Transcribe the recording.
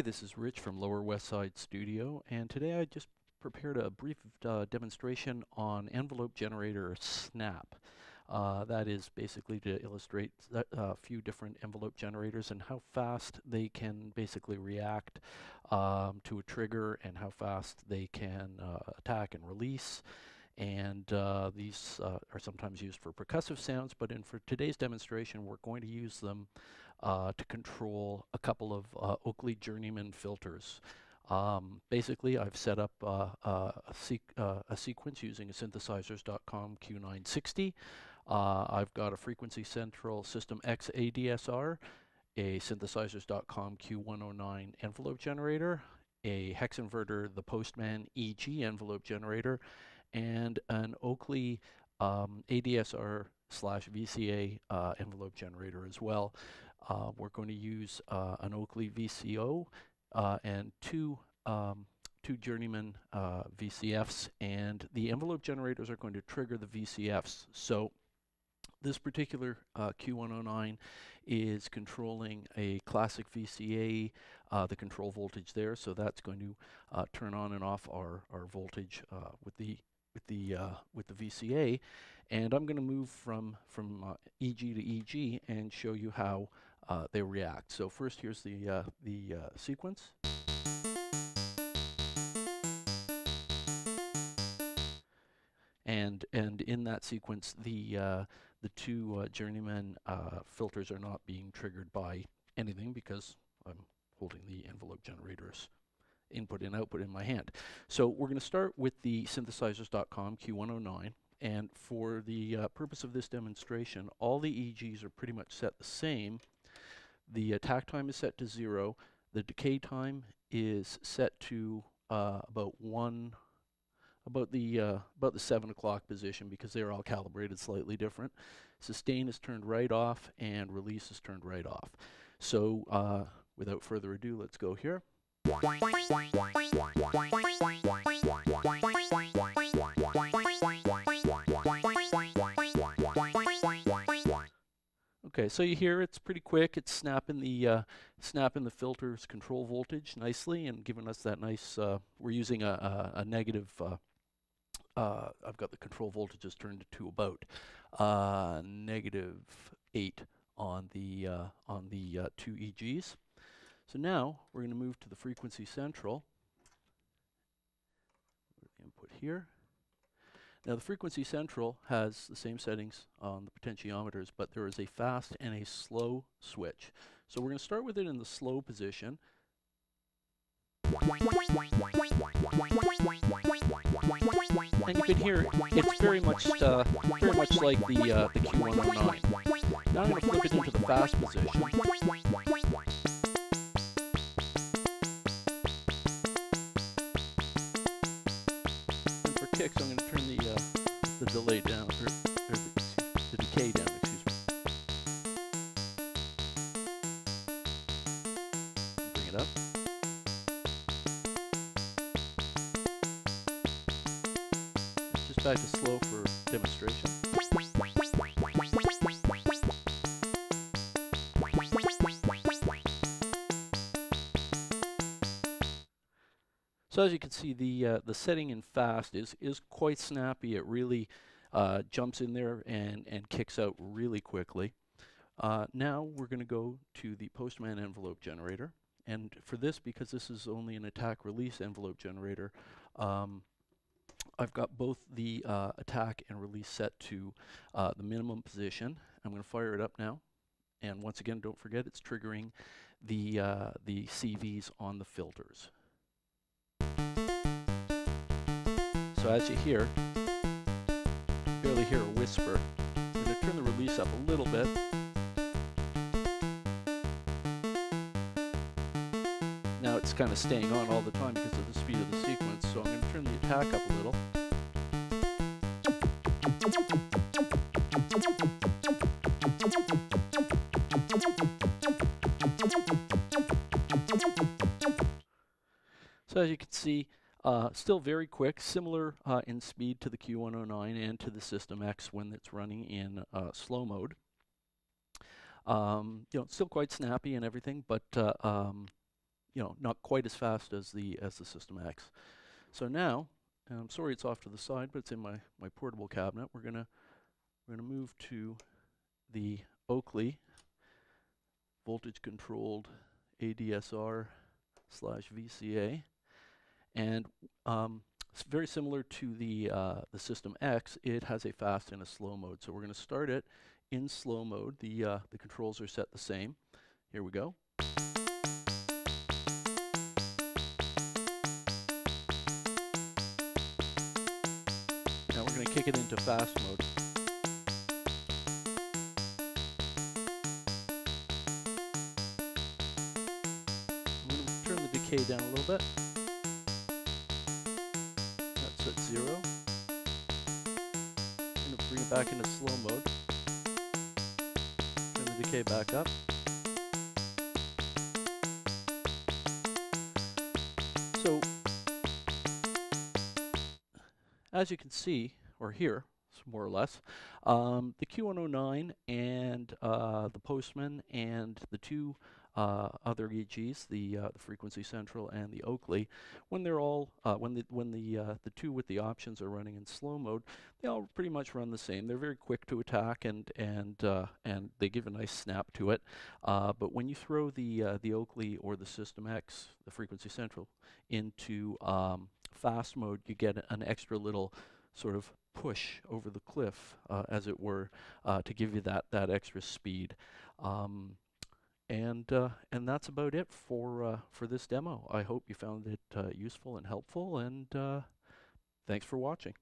Hey, this is Rich from Lower West Side Studio, and today I just prepared a brief uh, demonstration on envelope generator snap. Uh, that is basically to illustrate a uh, few different envelope generators and how fast they can basically react um, to a trigger and how fast they can uh, attack and release and uh, these uh, are sometimes used for percussive sounds, but in for today's demonstration, we're going to use them uh, to control a couple of uh, Oakley Journeyman filters. Um, basically, I've set up uh, uh, a, sequ a, sequence using a synthesizers.com Q960. I've got a Frequency Central System X ADSR, a synthesizers.com Q109 envelope generator, a Hexinverter, the Postman EG envelope generator, and an Oakley um, ADSR slash VCA uh, envelope generator as well. Uh, we're going to use uh, an Oakley VCO uh, and two um, two journeyman uh, VCFs and the envelope generators are going to trigger the VCFs. So this particular uh, Q109 is controlling a classic VCA, uh, the control voltage there, so that's going to uh, turn on and off our, our voltage uh, with the with the with the VCA, and I'm going to move from from EG to EG and show you how uh, they react. So first, here's the uh, the uh, sequence. And and in that sequence, the uh, the two journeyman filters are not being triggered by anything because I'm holding the envelope generators input and output in my hand. So we're going to start with the synthesizers.com Q109. And for the uh, purpose of this demonstration, all the EGs are pretty much set the same. The attack time is set to zero. The decay time is set to uh, about one, about the uh, about the seven o'clock position because they're all calibrated slightly different. Sustain is turned right off and release is turned right off. So uh, without further ado, let's go here. Okay, so you hear it's pretty quick. It's snapping the uh, snapping the filter's control voltage nicely and giving us that nice. Uh, we're using a, a, a negative. Uh, uh I've got the control voltages turned to about uh, negative eight on the uh, on the two EGs. So now we're going to move to the frequency central. Input here. Now the frequency central has the same settings on the potentiometers, but there is a fast and a slow switch. So we're going to start with it in the slow position. And you can hear it's very much uh, very much like the uh, the Q109. Now I'm going to flip it into the fast position. kick, so I'm going to delay down, or, or the, the decay down, excuse me. Bring it up. It's just back to slow for demonstration. So as you can see, the uh, the setting in fast is is quite snappy. It really uh, jumps in there and and kicks out really quickly. Uh, now we're going to go to the Postman envelope generator, and for this, because this is only an attack release envelope generator, um, I've got both the uh, attack and release set to uh, the minimum position. I'm going to fire it up now, and once again, don't forget it's triggering the uh, the CVs on the filters. So as you hear, barely hear a whisper. I'm going to turn the release up a little bit. Now it's kind of staying on all the time because of the speed of the sequence, so I'm going to turn the attack up a little. As you can see, uh, still very quick, similar uh, in speed to the Q109 and to the System X when it's running in uh, slow mode. Um, you know, still quite snappy and everything, but uh, um, you know, not quite as fast as the as the System X. So now, and I'm sorry it's off to the side, but it's in my my portable cabinet. We're gonna we're gonna move to the Oakley voltage controlled ADSR slash VCA, and um, it's very similar to the uh, the System X. It has a fast and a slow mode. So we're going to start it in slow mode. The uh, the controls are set the same. Here we go. Now we're going to kick it into fast mode. I'm going to turn the decay down a little bit. At zero. I'm to bring it back into slow mode. Turn the decay back up. So, as you can see, or hear, more or less, um, the Q109 and uh, the Postman and the two uh, other EGs, the uh, the Frequency Central and the Oakley, when they're all uh, when the when the uh, the two with the options are running in slow mode, they all pretty much run the same. They're very quick to attack and and uh, and they give a nice snap to it. Uh, but when you throw the the Oakley or the System X, the Frequency Central, into um, fast mode, you get an extra little sort of push over the cliff, as it were, to give you that that extra speed. Um, and uh, and that's about it for uh, for this demo. I hope you found it uh, useful and helpful, and uh, thanks for watching.